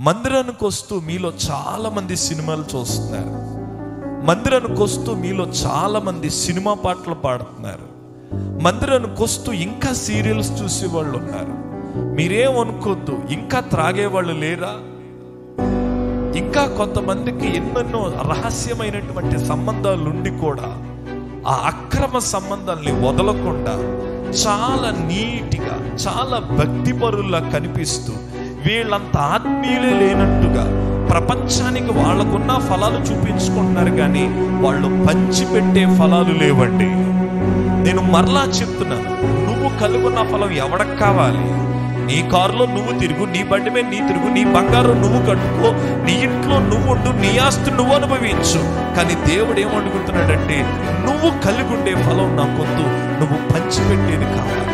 మందిరానికి వస్తూ మీలో చాలా మంది సినిమాలు చూస్తున్నారు. మందిరానికి వస్తూ మీలో చాలా మంది సినిమా పాటలు పాడుతున్నారు. మందిరానికి వస్తూ ఇంకా సీరియల్స్ చూసే వాళ్ళు ఉన్నారు. మీరేం అనుకోద్దు ఇంకా త్రాగే వాళ్ళు లేరా? ఇంకా కొంతమందికి ఎన్నెన్నో రహస్యమైనటువంటి సంబంధాలు ఉండి కూడా ఆ అక్రమ సంబంధాల్ని వదలకుండా చాలా నీటిగా చాలా భక్తిపరుల్లా కనిపిస్తూ వీళ్ళంత ఆత్మీయులే లేనట్టుగా ప్రపంచానికి వాళ్ళకున్న ఫలాలు చూపించుకుంటున్నారు కానీ వాళ్ళు పంచిపెట్టే ఫలాలు లేవండి. నేను మరలా చెప్తున్నాను నువ్వు కలుగున్న ఫలం ఎవడకు కావాలి? నీ కారులో నువ్వు తిరుగు నీ బండి మీద నీ తిరుగు నీ బంగారం నువ్వు కట్టుకో నీ ఇంట్లో నువ్వు ఉండు నీ ఆస్తి నువ్వు అనుభవించు. కానీ దేవుడు ఏమనుకుంటున్నాడంటే నువ్వు కలిగి ఉండే ఫలం నాకొద్దు నువ్వు పంచిపెట్టేది కావాలి.